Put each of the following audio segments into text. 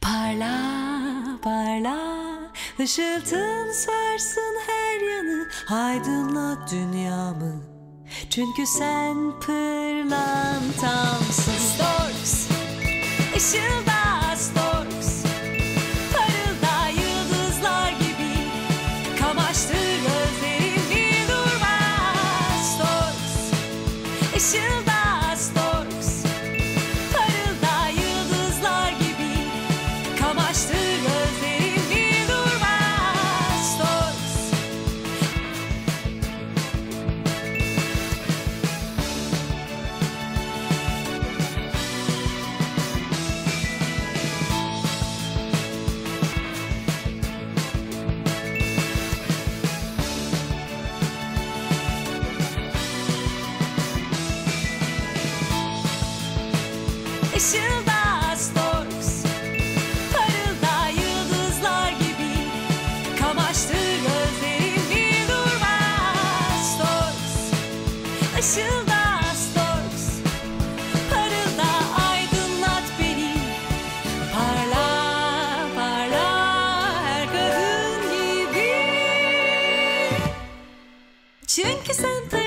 Parla parla ışıltın sarsın her yanı Aydınlat dünyamı. Çünkü sen pırlantamsın Storks Işılda Storks Parılda yıldızlar gibi. Kamaştır gözlerin bir durmaz. Storks Işılda Işılda Storks Parılda yıldızlar gibi. Kamaştır gözlerin bir durmaz Storks Işılda Storks Parılda aydınlat beni. Parla parla her kadın gibi. Çünkü sen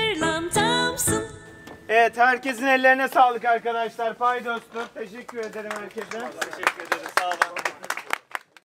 Evet herkesin ellerine sağlık arkadaşlar. Paydos'tur. Teşekkür ederim herkese. Teşekkür ederiz. Sağ olun.